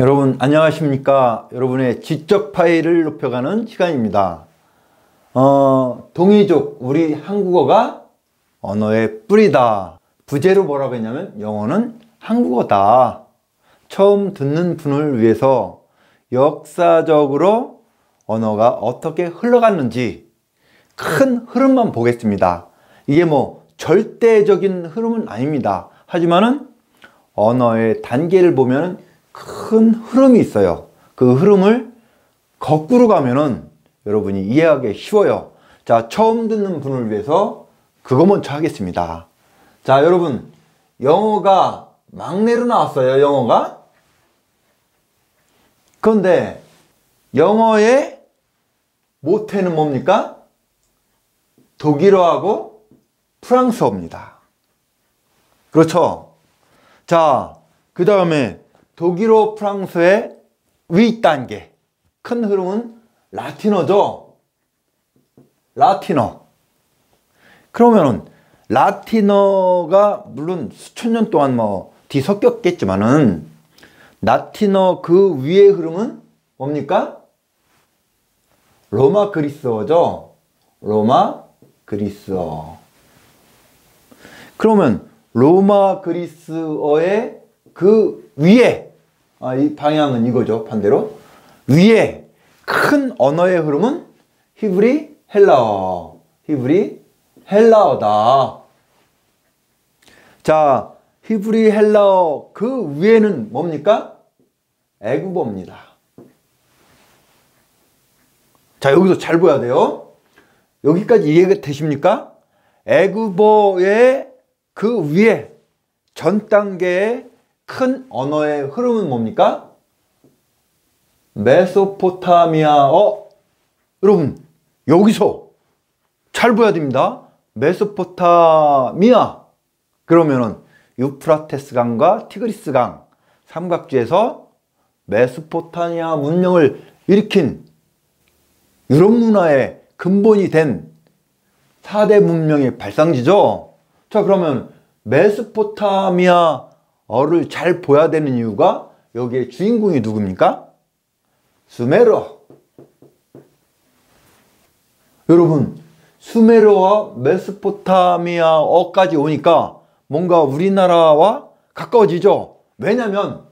여러분 안녕하십니까? 여러분의 지적 파일을 높여가는 시간입니다. 어, 동이족 우리 한국어가 언어의 뿌리다. 부제로 뭐라고 했냐면 영어는 한국어다. 처음 듣는 분을 위해서 역사적으로 언어가 어떻게 흘러갔는지 큰 흐름만 보겠습니다. 이게 뭐 절대적인 흐름은 아닙니다. 하지만은 언어의 단계를 보면 큰 흐름이 있어요. 그 흐름을 거꾸로 가면은 여러분이 이해하기 쉬워요. 자, 처음 듣는 분을 위해서 그거 먼저 하겠습니다. 자, 여러분, 영어가 막내로 나왔어요, 영어가. 그런데 영어의 모태는 뭡니까? 독일어하고 프랑스어입니다. 그렇죠? 자, 그 다음에 독일어, 프랑스의 윗단계. 큰 흐름은 라틴어죠. 라틴어. 그러면은 라틴어가 물론 수천 년 동안 뭐 뒤섞였겠지만은 라틴어 그 위의 흐름은 뭡니까? 로마 그리스어죠. 로마 그리스어. 그러면 로마 그리스어의 그 위에 아, 이 방향은 이거죠 반대로. 위에 큰 언어의 흐름은 히브리 헬라어. 히브리 헬라어다. 자 히브리 헬라어 그 위에는 뭡니까? 애굽어입니다. 자 여기서 잘 보야 돼요. 여기까지 이해가 되십니까? 애굽어의 그 위에 전 단계의 큰 언어의 흐름은 뭡니까? 메소포타미아어 여러분 여기서 잘 보야 됩니다. 메소포타미아 그러면은 유프라테스 강과 티그리스 강 삼각지에서 메소포타미아 문명을 일으킨 유럽 문화의 근본이 된 4대 문명의 발상지죠. 자 그러면 메소포타미아 어를 잘 보야 되는 이유가 여기에 주인공이 누굽니까? 수메르 여러분 수메르와 메소포타미아 어까지 오니까 뭔가 우리나라와 가까워지죠? 왜냐면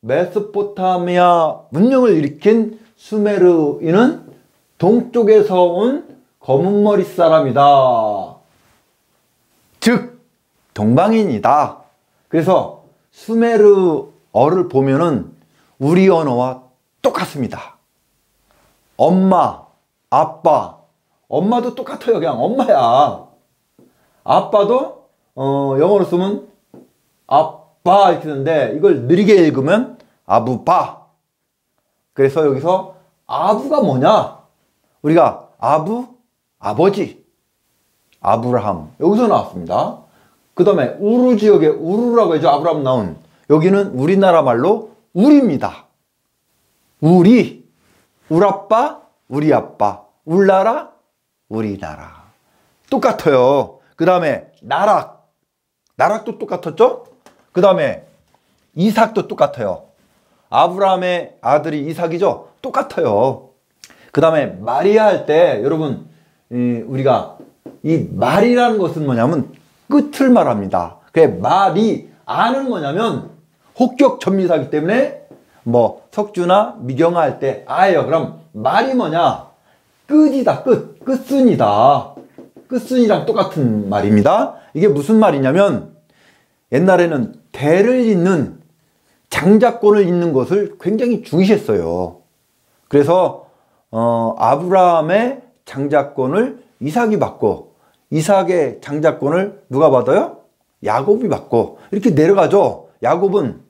메소포타미아 문명을 일으킨 수메르인은 동쪽에서 온 검은머리 사람이다. 즉 동방인이다. 그래서 수메르어를 보면은 우리 언어와 똑같습니다. 엄마, 아빠, 엄마도 똑같아요. 그냥 엄마야. 아빠도 어, 영어로 쓰면 아빠 이렇게 쓰는데 이걸 느리게 읽으면 아부바. 그래서 여기서 아부가 뭐냐? 우리가 아부, 아버지, 아브라함 여기서 나왔습니다. 그 다음에 우르 지역에 우르라고 해죠. 아브라함 나온. 여기는 우리나라 말로 우리입니다. 우리, 우라빠, 우리 아빠, 울나라, 우리나라. 똑같아요. 그 다음에 나락. 나락도 똑같았죠? 그 다음에 이삭도 똑같아요. 아브라함의 아들이 이삭이죠? 똑같아요. 그 다음에 마리아 할 때 여러분 우리가 이 말이라는 것은 뭐냐면 끝을 말합니다. 그래 말이 아는 뭐냐면 혹격 전미사기 때문에 뭐 석주나 미경아 할때 아예요. 그럼 말이 뭐냐? 끝이다. 끝. 끝순이다. 끝순이랑 똑같은 말입니다. 이게 무슨 말이냐면 옛날에는 대를 잇는 장자권을 잇는 것을 굉장히 중시했어요. 그래서 어, 아브라함의 장자권을 이삭이 받고 이삭의 장자권을 누가 받아요? 야곱이 받고 이렇게 내려가죠. 야곱은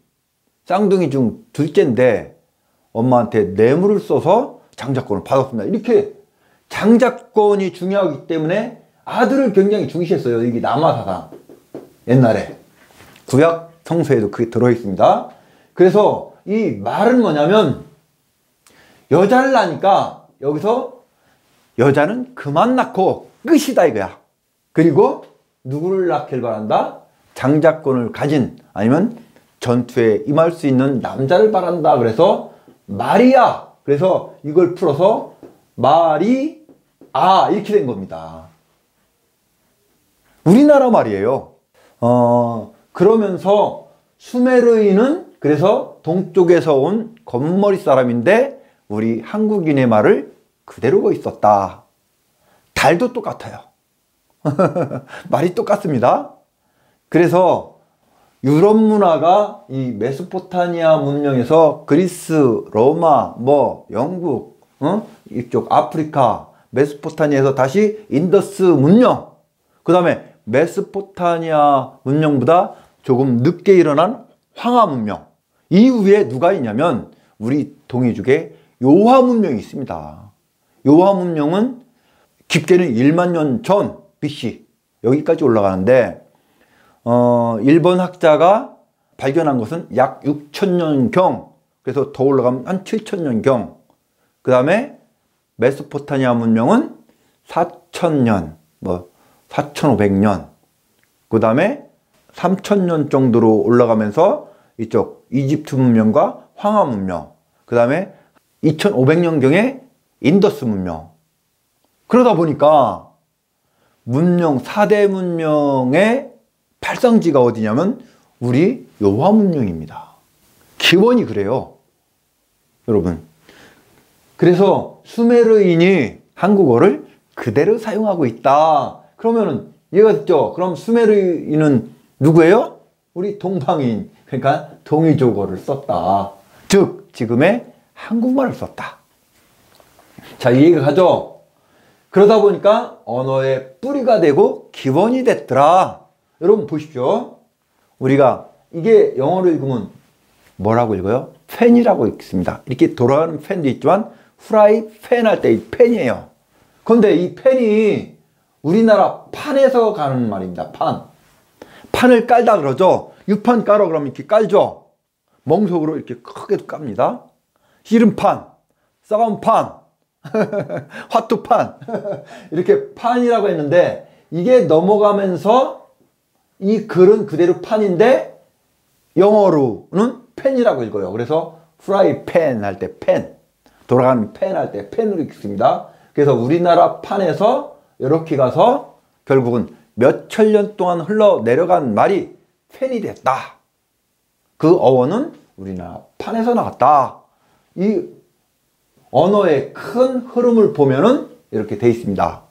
쌍둥이 중 둘째인데 엄마한테 뇌물을 써서 장자권을 받았습니다. 이렇게 장자권이 중요하기 때문에 아들을 굉장히 중시했어요. 이게 남아사상 옛날에 구약 성서에도 그게 들어있습니다. 그래서 이 말은 뭐냐면 여자를 낳으니까 여기서 여자는 그만 낳고 끝이다 이거야. 그리고 누구를 낳길 바란다? 장자권을 가진 아니면 전투에 임할 수 있는 남자를 바란다. 그래서 마리아. 그래서 이걸 풀어서 마리 아 이렇게 된 겁니다. 우리나라 말이에요. 어 그러면서 수메르인은 그래서 동쪽에서 온 검은머리 사람인데 우리 한국인의 말을 그대로 있었다. 달도 똑같아요. 말이 똑같습니다. 그래서 유럽 문화가 이 메소포타미아 문명에서 그리스, 로마, 뭐 영국, 어? 이쪽 아프리카, 메소포타미아에서 다시 인더스 문명, 그 다음에 메소포타미아 문명보다 조금 늦게 일어난 황하 문명. 이후에 누가 있냐면 우리 동이족에 요하 문명이 있습니다. 요하 문명은 깊게는 1만 년 전 BC 여기까지 올라가는데 어, 일본 학자가 발견한 것은 약 6천년경 그래서 더 올라가면 한 7천년경. 그 다음에 메소포타니아 문명은 4천년 뭐 4,500년. 그 다음에 3천년 정도로 올라가면서 이쪽 이집트 문명과 황하 문명. 그 다음에 2500년경에 인더스 문명. 그러다 보니까 문명 4대 문명의 발상지가 어디냐면 우리 요하 문명입니다. 기원이 그래요. 여러분. 그래서 수메르인이 한국어를 그대로 사용하고 있다. 그러면은 이해가 됐죠? 그럼 수메르인은 누구예요? 우리 동방인. 그러니까 동이조어를 썼다. 즉 지금의 한국말을 썼다. 자, 이해가 가죠? 그러다 보니까 언어의 뿌리가 되고 기본이 됐더라. 여러분 보십시오. 우리가 이게 영어로 읽으면 뭐라고 읽어요? 팬이라고 읽습니다. 이렇게 돌아가는 팬도 있지만 후라이 팬 할 때 이 팬이에요. 그런데 이 팬이 우리나라 판에서 가는 말입니다. 판. 판을 깔다 그러죠. 유판 깔어 그러면 이렇게 깔죠. 멍석으로 이렇게 크게 깝니다. 기름판, 썩은 판, 화투판 이렇게 판이라고 했는데 이게 넘어가면서 이 글은 그대로 판인데 영어로는 펜이라고 읽어요. 그래서 프라이 팬 할 때 펜, 돌아가는 펜 할 때 펜으로 읽습니다. 그래서 우리나라 판에서 이렇게 가서 결국은 몇 천 년 동안 흘러 내려간 말이 펜이 됐다. 그 어원은 우리나라 판에서 나왔다. 이 언어의 큰 흐름을 보면은 이렇게 돼 있습니다.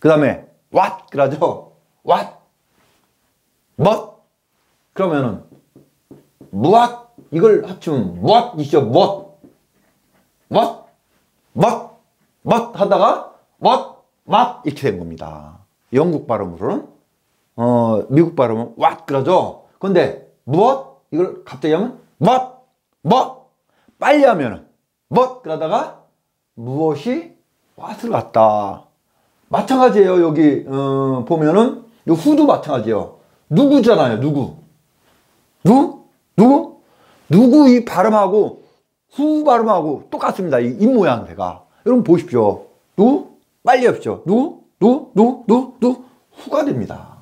그 다음에 what 그러죠. what? what? 그러면은 무엇? 이걸 합치면 무엇이죠 무엇 what? what? what 하다가 what? what? 이렇게 된 겁니다. 영국 발음으로는 어 미국 발음은 what 그러죠. 근데 무엇? 이걸 갑자기 하면 what? what? 빨리 하면은 what 그러다가 무엇이 왓을 갖다. 마찬가지예요. 여기 어, 보면은 이 후도 마찬가지예요. 누구잖아요. 누구. 누구? 누구? 누구 이 발음하고 후 발음하고 똑같습니다. 이 입 모양새가. 여러분 보십시오. 누구? 빨리 합시오. 누구? 누구? 누구? 누구? 누구? 후가 됩니다.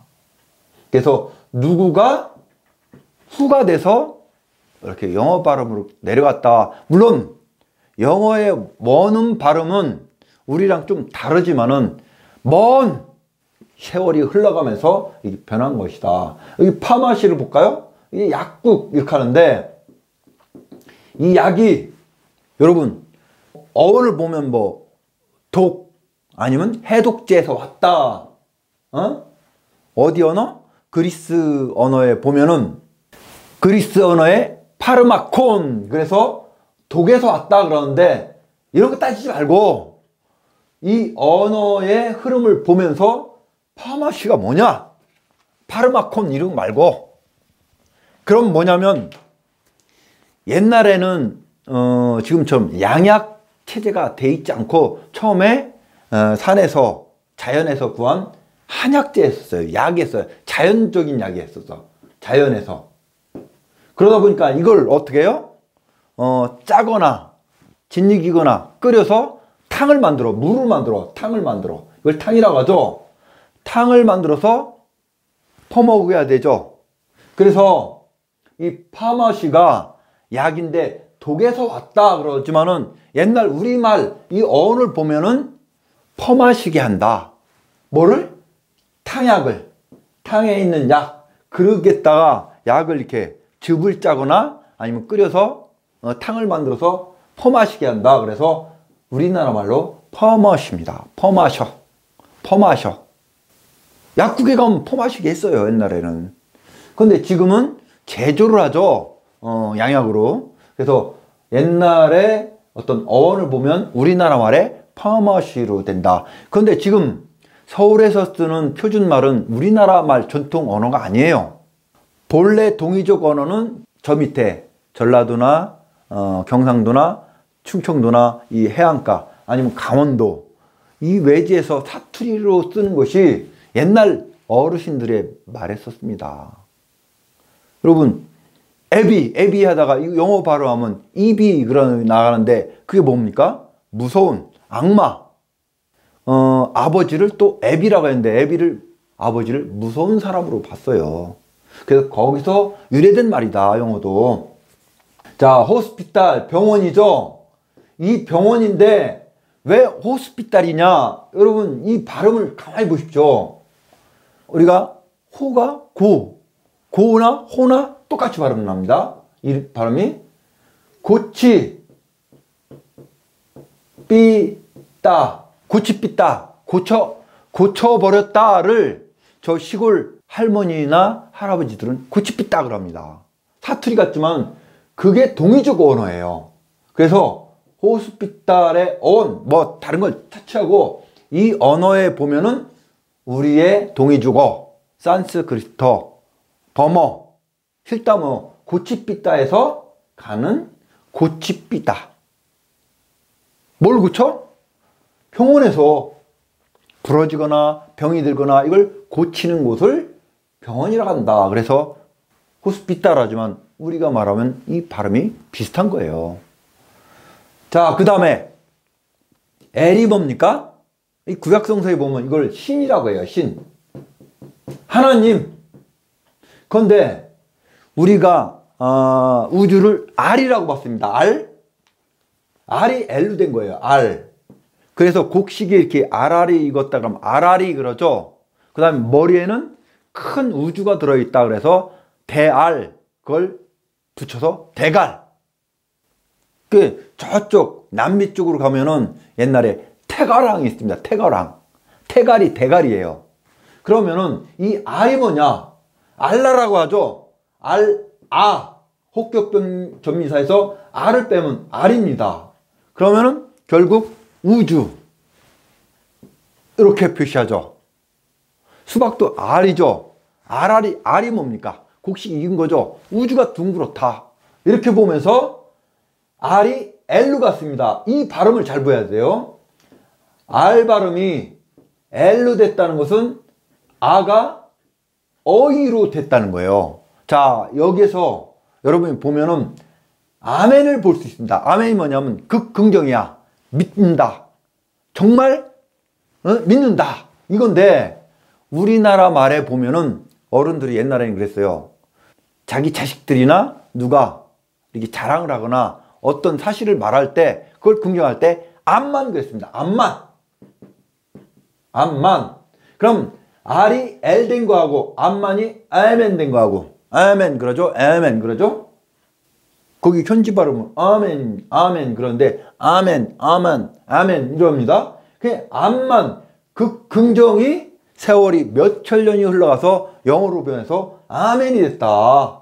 그래서 누구가 후가 돼서 이렇게 영어 발음으로 내려갔다. 물론 영어의 먼은 발음은 우리랑 좀 다르지만은 먼 세월이 흘러가면서 변한 것이다. 여기 파마시를 볼까요? 이게 약국 이렇게 하는데 이 약이 여러분 어원을 보면 뭐 독 아니면 해독제에서 왔다. 어? 어디 언어? 그리스 언어에 보면은 그리스 언어에 파르마콘 그래서 독에서 왔다 그러는데 이런 거 따지지 말고 이 언어의 흐름을 보면서 파마시가 뭐냐? 파르마콘 이름 말고 그럼 뭐냐면 옛날에는 어 지금처럼 양약 체제가 돼 있지 않고 처음에 어 산에서 자연에서 구한 한약재였어요. 약이었어요. 자연적인 약이었어. 자연에서. 그러다 보니까 이걸 어떻게 해요? 어, 짜거나 진익이거나 끓여서 탕을 만들어 물을 만들어 탕을 만들어 이걸 탕이라고 하죠 탕을 만들어서 퍼먹어야 되죠 그래서 이 파마시가 약인데 독에서 왔다 그러지만은 옛날 우리말 이 어원을 보면은 퍼마시게 한다. 뭐를? 탕약을. 탕에 있는 약. 그릇에다가 약을 이렇게 즙을 짜거나 아니면 끓여서 어, 탕을 만들어서 퍼마시게 한다. 그래서 우리나라 말로 퍼머십니다. 퍼마셔. 퍼마셔. 약국에 가면 퍼마시게 했어요. 옛날에는. 근데 지금은 제조를 하죠. 어, 양약으로. 그래서 옛날에 어떤 어원을 보면 우리나라 말에 파마시로 된다. 그런데 지금 서울에서 쓰는 표준말은 우리나라 말 전통 언어가 아니에요. 본래 동이족 언어는 저 밑에 전라도나 어, 경상도나 충청도나 이 해안가 아니면 강원도 이 외지에서 사투리로 쓰는 것이 옛날 어르신들의 말했었습니다. 여러분 애비 애비 하다가 영어 발음하면 이비 그런 나가는데 그게 뭡니까? 무서운 악마 어, 아버지를 또 애비라고 했는데 애비를 아버지를 무서운 사람으로 봤어요. 그래서 거기서 유래된 말이다 영어도 자 호스피탈 병원이죠. 이 병원인데 왜 호스피탈이냐 여러분 이 발음을 가만히 보십시오. 우리가 호가 고 고나 호나 똑같이 발음 납니다. 이 발음이 고치 삐따 고치 삐따 고쳐 고쳐 버렸다를 저 시골 할머니나 할아버지들은 고치 삐따 그럽니다. 사투리 같지만 그게 동의적 언어예요. 그래서 호스피탈의 온, 뭐 다른 걸 차치하고 이 언어에 보면은 우리의 동의주어, 산스크리터, 버머, 실다모 고치삐따에서 가는 고치삐따. 뭘 고쳐? 병원에서 부러지거나 병이 들거나 이걸 고치는 곳을 병원이라고 한다. 그래서 호스피따라지만 우리가 말하면 이 발음이 비슷한 거예요. 자, 그 다음에 엘이 뭡니까? 이 구약성서에 보면 이걸 신이라고 해요. 신. 하나님. 그런데 우리가 어, 우주를 R이라고 봤습니다. R. R이 L로 된 거예요. R. 그래서 곡식이 이렇게 RR이 익었다 그러면 RR이 그러죠. 그 다음에 머리에는 큰 우주가 들어있다 그래서 대알 그걸 붙여서 대갈. 그 저쪽 남미 쪽으로 가면은 옛날에 태가랑이 있습니다. 태가랑. 태갈이 대갈이에요. 그러면은 이 R이 뭐냐? 알라라고 하죠. 알, 아, 혹격변 전미사에서 아를 빼면 알입니다. 그러면은 결국 우주. 이렇게 표시하죠. 수박도 알이죠. 알알이, 알이 뭡니까? 곡식이 익은 거죠. 우주가 둥그렇다. 이렇게 보면서 알이 엘로 같습니다. 이 발음을 잘 보여야 돼요. 알 발음이 엘로 됐다는 것은 아가 어이로 됐다는 거예요. 자, 여기에서 여러분이 보면은 아멘을 볼 수 있습니다. 아멘이 뭐냐면 극긍정이야. 믿는다. 정말 어? 믿는다. 이건데 우리나라 말에 보면은 어른들이 옛날에는 그랬어요. 자기 자식들이나 누가 이렇게 자랑을 하거나 어떤 사실을 말할 때 그걸 긍정할 때 암만 그랬습니다. 암만. 암만. 그럼 R이 L 된 거하고 암만이 아멘 된 거하고 아멘 그러죠? 아멘 그러죠? 거기 현지 발음은 아멘 아멘 그런데 아멘 아멘 아멘 이럽니다. 그 암만 그 긍정이 세월이 몇 천 년이 흘러가서 영어로 변해서 아멘이 됐다.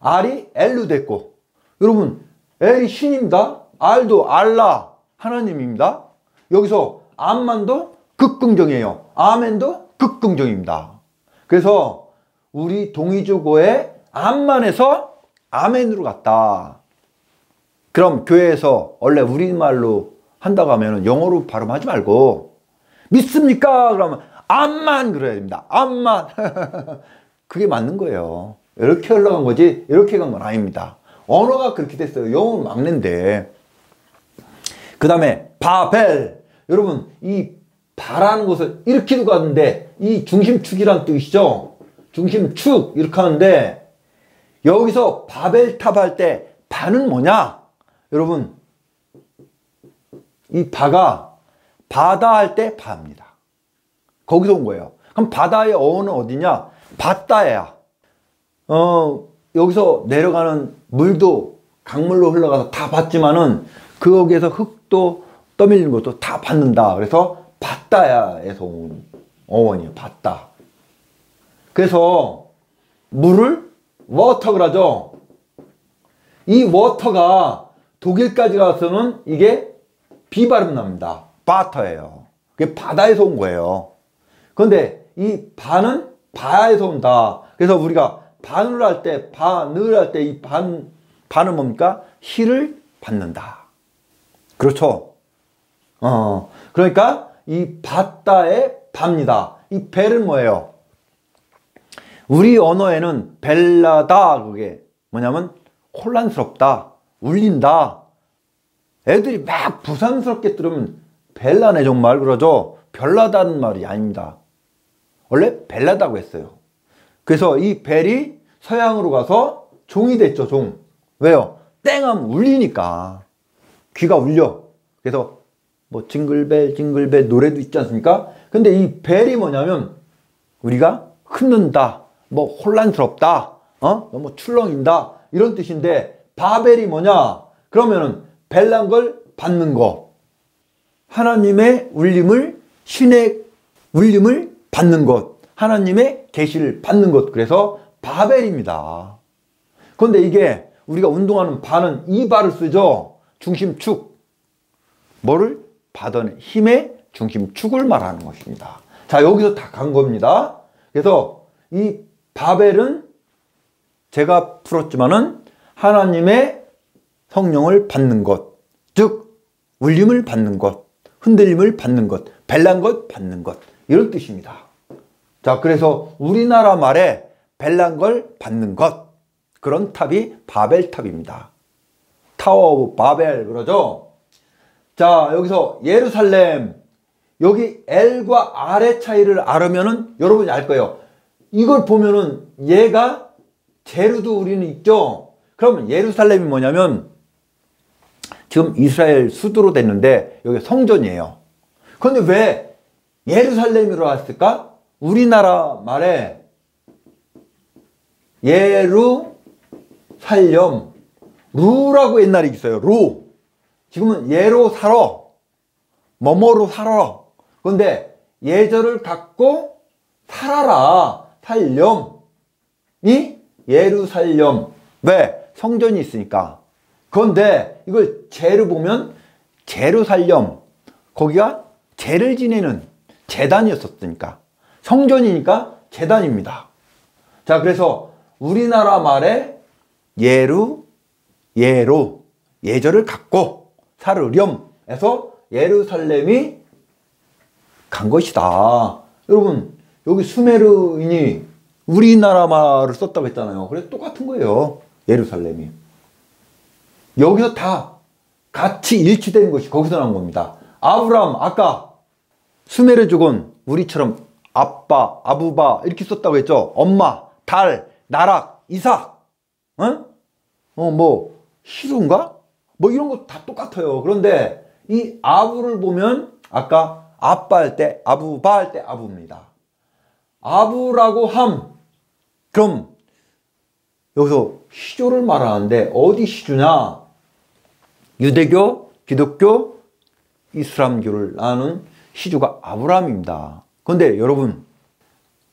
R이 L로 됐고 여러분 L이 신입니다. R도 알라 하나님입니다. 여기서 암만도 극긍정이에요. 아멘도 극긍정입니다. 그래서 우리 동의주고의 암만에서 아멘으로 갔다. 그럼 교회에서 원래 우리말로 한다고 하면 영어로 발음하지 말고 믿습니까? 그러면 암만 그래야 됩니다. 암만. 그게 맞는 거예요. 이렇게 흘러간 거지 이렇게 간 건 아닙니다. 언어가 그렇게 됐어요. 영어는 막는데. 그 다음에 바벨. 여러분 이 바라는 것을 이렇게 두고 갔는데 이 중심축이란 뜻이죠. 중심축 이렇게 하는데 여기서 바벨탑 할 때 바는 뭐냐? 여러분, 이 바가 바다 할 때 바입니다. 거기서 온 거예요. 그럼 바다의 어원은 어디냐? 바다야. 어, 여기서 내려가는 물도 강물로 흘러가서 다 받지만은 거기에서 흙도 떠밀리는 것도 다 받는다. 그래서 바다야에서 온 어원이에요. 바다. 그래서 물을 water 그러죠. 이 water가 독일까지 가서는 이게 V 발음 납니다. 바터예요. 그게 바다에서 온 거예요. 그런데 이 바는 바에서 온다. 그래서 우리가 반을 할 때, 반을 할 때 이 반, 반은 뭡니까? 희를 받는다. 그렇죠. 어, 그러니까 이 바다의 밥니다. 이 벨은 뭐예요? 우리 언어에는 벨라다 그게 뭐냐면 혼란스럽다, 울린다. 애들이 막 부산스럽게 들으면 벨라네 정말 그러죠. 별나다는 말이 아닙니다. 원래 벨라다고 했어요. 그래서 이 벨이 서양으로 가서 종이 됐죠, 종. 왜요? 땡하면 울리니까. 귀가 울려. 그래서 뭐 징글벨, 징글벨 노래도 있지 않습니까? 근데 이 벨이 뭐냐면 우리가 흔든다, 뭐 혼란스럽다, 어? 너무 출렁인다 이런 뜻인데 바벨이 뭐냐? 그러면은 벨난 걸 받는 거. 하나님의 울림을 신의 울림을 받는 것. 하나님의 계시를 받는 것. 그래서 바벨입니다. 그런데 이게 우리가 운동하는 바는 이 바를 쓰죠. 중심축. 뭐를? 받은 힘의 중심축을 말하는 것입니다. 자, 여기서 다 간 겁니다. 그래서 이 바벨은 제가 풀었지만은 하나님의 성령을 받는 것, 즉 울림을 받는 것, 흔들림을 받는 것, 벨난 것 받는 것 이런 뜻입니다. 자, 그래서 우리나라 말에 벨난 걸 받는 것 그런 탑이 바벨탑입니다. Tower of Babel 그러죠? 자, 여기서 예루살렘 여기 L과 R의 차이를 알으면은 여러분이 알 거예요. 이걸 보면은 얘가 제루도 우리는 있죠. 그러면 예루살렘이 뭐냐면 지금 이스라엘 수도로 됐는데 여기 성전이에요. 그런데 왜 예루살렘으로 왔을까? 우리나라 말에 예루 살렴 루라고 옛날에 있어요. 루. 지금은 예로 살아. 뭐뭐로 살아. 그런데 예절을 갖고 살아라. 살렴이 예루살렘. 왜? 성전이 있으니까. 그런데 이걸 제로 보면 제루살렘. 거기가 제를 지내는 재단이었었으니까. 성전이니까 재단입니다. 자, 그래서 우리나라 말에 예루, 예로, 예절을 갖고 살으렴에서 예루살렘이 간 것이다. 여러분, 여기 수메르인이 우리나라 말을 썼다고 했잖아요. 그래서 똑같은 거예요. 예루살렘이. 여기서 다 같이 일치된 것이 거기서 나온 겁니다. 아브람, 아까 수메르족은 우리처럼 아빠, 아부바 이렇게 썼다고 했죠. 엄마, 달, 나락, 이삭, 어? 어, 뭐, 히루인가? 뭐 이런 거 다 똑같아요. 그런데 이 아부를 보면 아까 아빠 할 때, 아부바 할 때 아부입니다. 아부라고 함. 그럼 여기서 시조를 말하는데 어디 시조냐? 유대교, 기독교, 이슬람교를 아는 시조가 아브라함입니다. 그런데 여러분,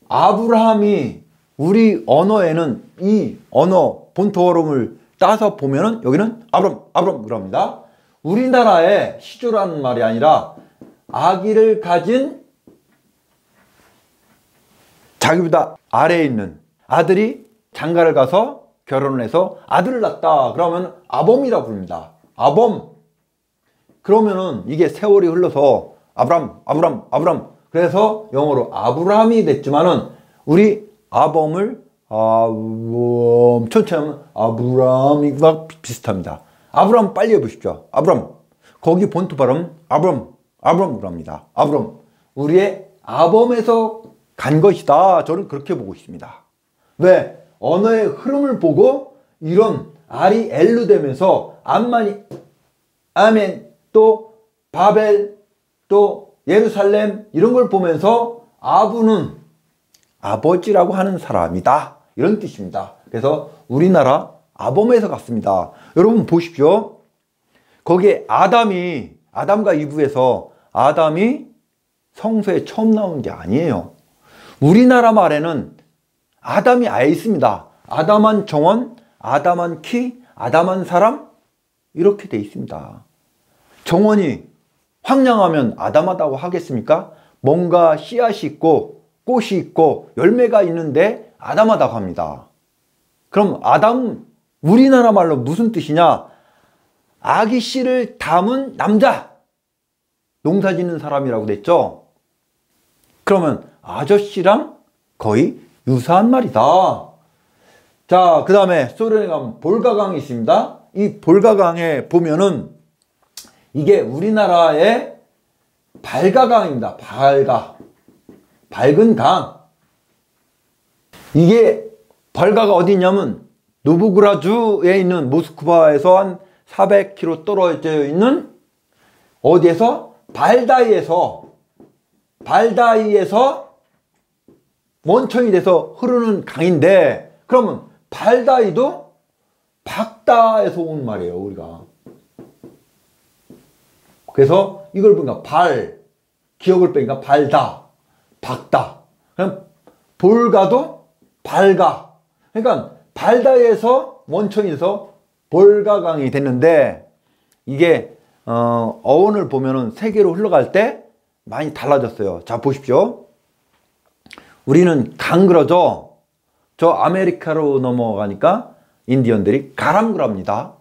아브라함이 우리 언어에는 이 언어 본토 어음을 따서 보면은 여기는 아브람, 아브람 그럽니다. 우리나라의 시조라는 말이 아니라 아기를 가진 자기보다 아래에 있는 아들이 장가를 가서 결혼을 해서 아들을 낳았다. 그러면 아범이라고 부릅니다. 아범. 그러면은 이게 세월이 흘러서 아브람, 아브람, 아브람. 그래서 영어로 아브람이 됐지만은 우리 아범을 아범 천천히 아브람이와 비슷합니다. 아브람 빨리 해보십시오. 아브람. 거기 본토 발음 아브람, 아브람으로 합니다. 아브람. 우리의 아범에서 간 것이다. 저는 그렇게 보고 있습니다. 왜? 언어의 흐름을 보고 이런 R이 L로 되면서 암만이 아멘 또 바벨 또 예루살렘 이런 걸 보면서 아부는 아버지라고 하는 사람이다 이런 뜻입니다. 그래서 우리나라 아범에서 갔습니다. 여러분 보십시오. 거기에 아담이 아담과 이브에서 아담이 성서에 처음 나온 게 아니에요. 우리나라 말에는 아담이 아예 있습니다. 아담한 정원, 아담한 키, 아담한 사람 이렇게 돼 있습니다. 정원이 황량하면 아담하다고 하겠습니까? 뭔가 씨앗이 있고 꽃이 있고 열매가 있는데 아담하다고 합니다. 그럼 아담 우리나라 말로 무슨 뜻이냐? 아기 씨를 담은 남자. 농사 짓는 사람이라고 됐죠? 그러면 아저씨랑 거의 유사한 말이다. 자, 그 다음에 소련에 가면 볼가강이 있습니다. 이 볼가강에 보면은 이게 우리나라의 발가강입니다. 발가. 밝은 강. 이게 발가가 어디 있냐면 노부그라주에 있는 모스크바에서 한 400km 떨어져 있는 어디에서 발다이에서 발다이에서 원천이 돼서 흐르는 강인데 그러면 발다이도 박다에서 온 말이에요 우리가 그래서 이걸 보니까 발 기억을 빼니까 발다 박다 그럼 볼가도 발가 그러니까 발다에서 원천이 돼서 볼가강이 됐는데 이게 어, 어원을 보면은 세계로 흘러갈 때 많이 달라졌어요. 자 보십시오. 우리는 강그러져 저 아메리카로 넘어가니까 인디언들이 가랑그랍니다.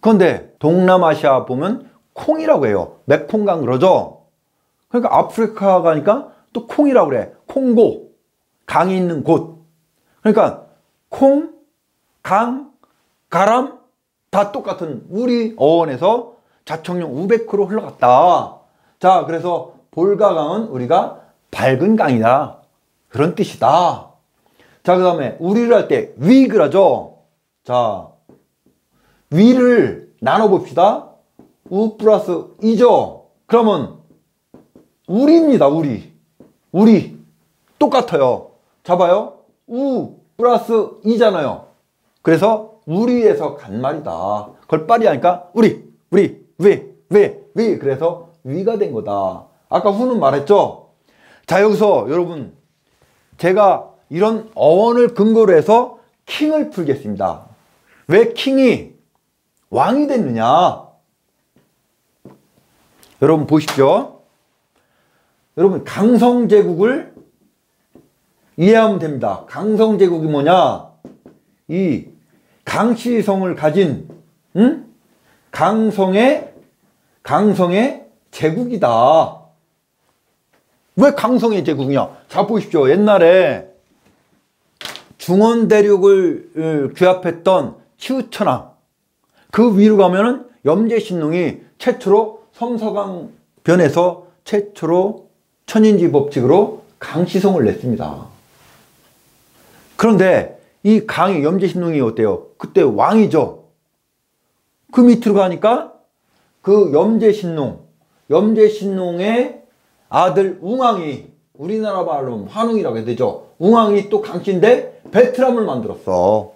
그런데 동남아시아 보면 콩이라고 해요. 맥콩강 그러죠. 그러니까 아프리카 가니까 또 콩이라고 그래. 콩고 강이 있는 곳. 그러니까 콩, 강, 가람 다 똑같은 우리 어원에서 자청령 우베크로 흘러갔다. 자, 그래서 볼가강은 우리가 밝은 강이다. 그런 뜻이다. 자, 그 다음에 우리를 할 때 위그라죠. 자, 위를 나눠봅시다. 우 플러스 이죠. 그러면 우리입니다. 우리. 우리. 똑같아요. 잡아요. 우 플러스 이잖아요. 그래서 우리에서 간 말이다. 그걸 빨리 하니까 우리, 우리, 왜, 왜, 왜. 그래서 위가 된 거다. 아까 후는 말했죠? 자, 여기서 여러분, 제가 이런 어원을 근거로 해서 킹을 풀겠습니다. 왜 킹이 왕이 됐느냐? 여러분 보십시오. 여러분 강성제국을 이해하면 됩니다. 강성제국이 뭐냐? 이 강시성을 가진 응? 강성의 강성의 제국이다. 왜 강성의 제국이냐? 자 보십시오. 옛날에 중원 대륙을 규합했던 치우천왕 그 위로 가면은 염제신농이 최초로 섬서강 변에서 최초로 천인지 법칙으로 강시성을 냈습니다. 그런데 이 강이 염제신농이 어때요? 그때 왕이죠. 그 밑으로 가니까 그 염제신농, 염제신농의 아들 웅왕이 우리나라 말로 환웅이라고 해야 되죠. 웅왕이 또 강씨인데 베트남을 만들었어.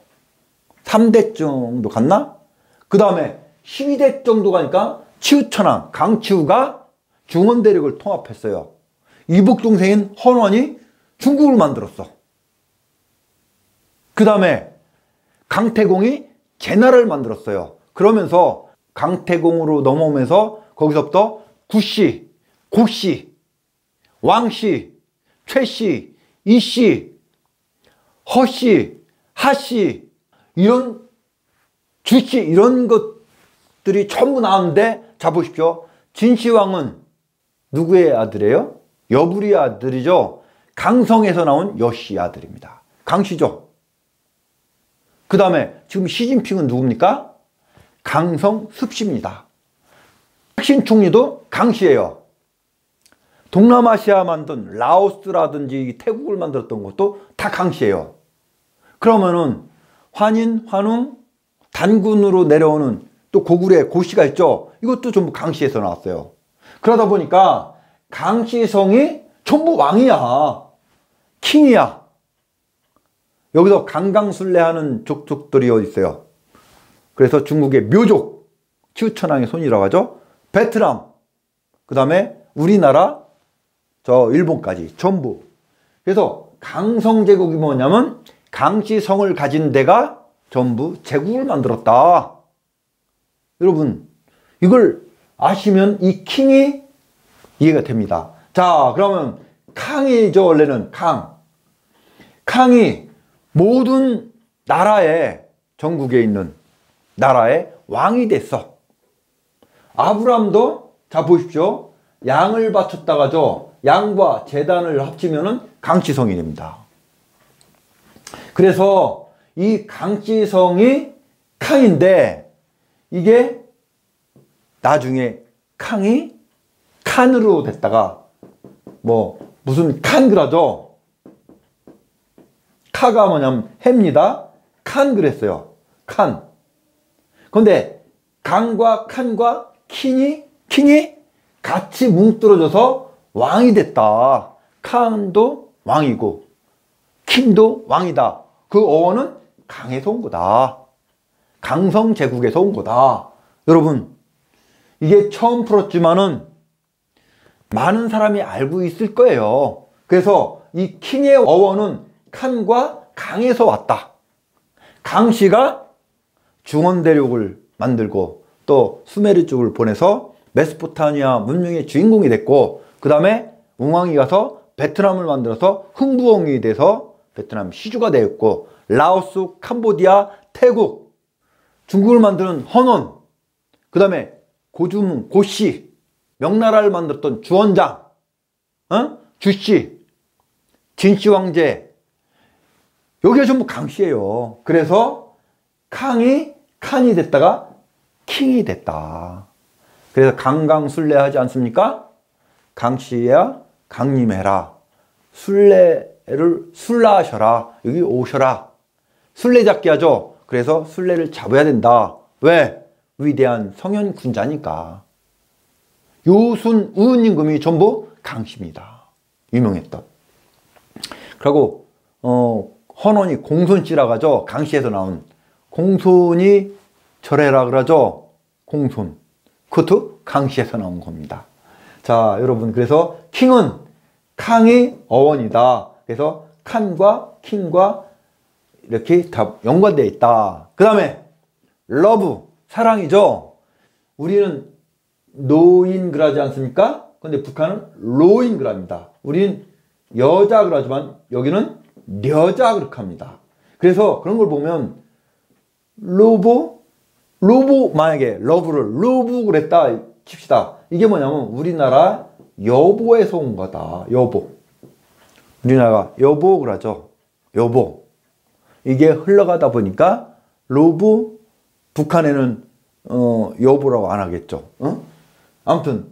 3대 정도 갔나? 그 다음에 12대 정도 가니까 치우천왕 강치우가 중원 대륙을 통합했어요. 이복 동생인 헌원이 중국을 만들었어. 그 다음에 강태공이 제나를 만들었어요. 그러면서 강태공으로 넘어오면서 거기서부터 구씨, 고씨, 왕씨, 최씨, 이씨, 허씨, 하씨 이런 주씨 이런 것 들이 전부 나왔는데 자 보십시오. 진시황은 누구의 아들이에요? 여부리의 아들이죠. 강성에서 나온 여씨 아들입니다. 강씨죠. 그 다음에 지금 시진핑은 누굽니까? 강성 습씨입니다. 혁신 총리도 강씨예요. 동남아시아 만든 라오스라든지 태국을 만들었던 것도 다 강씨예요. 그러면은 환인, 환웅, 단군으로 내려오는 또 고구려 고시가 있죠. 이것도 전부 강씨에서 나왔어요. 그러다 보니까 강씨성이 전부 왕이야. 킹이야. 여기서 강강술래하는 족족들이 있어요. 그래서 중국의 묘족, 치우천왕의 손이라고 하죠. 베트남, 그 다음에 우리나라, 저 일본까지 전부. 그래서 강성제국이 뭐냐면 강씨성을 가진 데가 전부 제국을 만들었다. 여러분 이걸 아시면 이 킹이 이해가 됩니다. 자 그러면 캉이죠 원래는 캉. 캉이 모든 나라의 전국에 있는 나라의 왕이 됐어. 아브람도 자 보십시오. 양을 바쳤다가죠. 양과 재단을 합치면은 강치성이 됩니다. 그래서 이 강치성이 캉인데 이게 나중에 캉이 칸으로 됐다가 뭐 무슨 칸 그라죠. 카가 뭐냐면 해입니다. 칸 그랬어요. 칸. 근데 강과 칸과 킹이 킹이 같이 뭉뚫어져서 왕이 됐다. 칸도 왕이고 킹도 왕이다. 그 어원은 강에서 온 거다. 강성 제국에서 온 거다. 여러분, 이게 처음 풀었지만은 많은 사람이 알고 있을 거예요. 그래서 이 킹의 어원은 칸과 강에서 왔다. 강씨가 중원 대륙을 만들고 또 수메르 쪽을 보내서 메소포타미아 문명의 주인공이 됐고 그 다음에 웅왕이 가서 베트남을 만들어서 흥부왕이 돼서 베트남 시주가 되었고 라오스, 캄보디아, 태국, 중국을 만드는 헌원, 그 다음에 고주문, 고씨, 명나라를 만들었던 주원장, 어? 주씨, 진씨 황제, 여기가 전부 강씨예요. 그래서 캉이 칸이 됐다가 킹이 됐다. 그래서 강강술래하지 않습니까? 강씨야 강림해라. 술래를 술라하셔라. 여기 오셔라. 술래잡기 하죠. 그래서 술래를 잡아야 된다. 왜? 위대한 성현 군자니까. 요순 우은 임금이 전부 강씨입니다. 유명했던. 그리고 어, 헌원이 공손씨라고 하죠. 강씨에서 나온 공손이 절해라 그러죠. 공손. 그것도 강씨에서 나온 겁니다. 자, 여러분 그래서 king은 캉의 어원이다. 그래서 칸과 king과 이렇게 다 연관되어 있다. 그 다음에 love, 사랑이죠. 우리는 노인 그라지 않습니까? 근데 북한은 로인 그랍니다. 우리는 여자 그러지만 여기는 녀자 그렇게 합니다. 그래서 그런 걸 보면 로보 로보 만약에 love를 로브 그랬다 칩시다. 이게 뭐냐면 우리나라 여보에서 온 거다. 여보. 우리나라가 여보 그러죠. 여보. 이게 흘러가다 보니까 로브 북한에는 어, 여보라고 안 하겠죠. 어? 아무튼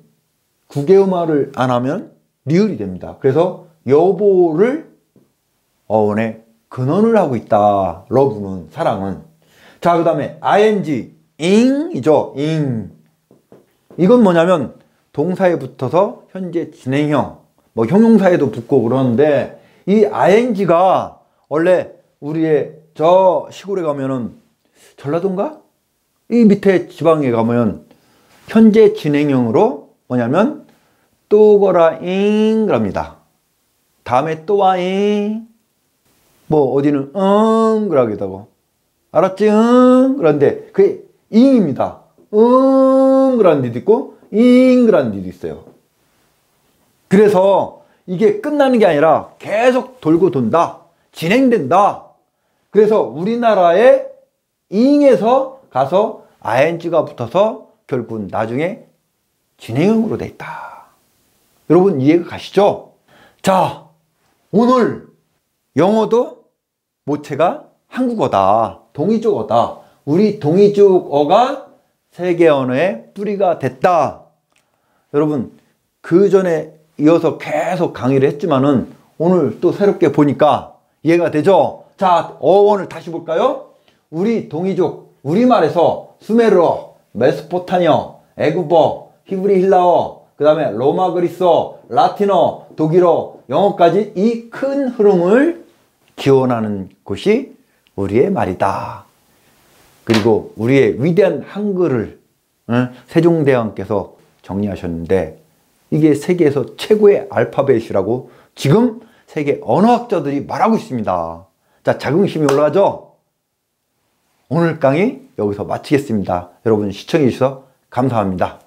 구개음화를 안 하면 리을이 됩니다. 그래서 여보를 어원에 근원을 하고 있다. 러브는 사랑은. 자, 그 다음에 ing ing이죠. ing. 이건 뭐냐면 동사에 붙어서 현재 진행형, 뭐 형용사에도 붙고 그러는데 이 ing가 원래 우리의 저 시골에 가면은 전라도인가? 이 밑에 지방에 가면 현재 진행형으로 뭐냐면 또거라잉 그럽니다. 다음에 또 와잉 뭐 어디는 응 그러기도 하고 알았지 응 그런데 그게 잉입니다. 응 그라는 데도 있고 잉 그라는 데도 있어요. 그래서 이게 끝나는 게 아니라 계속 돌고 돈다. 진행된다. 그래서 우리나라의 잉에서 가서 ing가 붙어서 결국 나중에 진행형으로 돼 있다. 여러분 이해가 가시죠? 자, 오늘 영어도 모체가 한국어다. 동이족어다. 우리 동이족어가 세계 언어의 뿌리가 됐다. 여러분, 그 전에 이어서 계속 강의를 했지만은 오늘 또 새롭게 보니까 이해가 되죠? 자, 어원을 다시 볼까요? 우리 동이족, 우리말에서 수메르어, 메소포타니어, 애굽어, 히브리 힐라어, 그 다음에 로마 그리스어, 라틴어, 독일어, 영어까지 이 큰 흐름을 기원하는 곳이 우리의 말이다. 그리고 우리의 위대한 한글을 응? 세종대왕께서 정리하셨는데 이게 세계에서 최고의 알파벳이라고 지금 세계 언어학자들이 말하고 있습니다. 자, 자긍심이 올라가죠? 오늘 강의 여기서 마치겠습니다. 여러분 시청해 주셔서 감사합니다.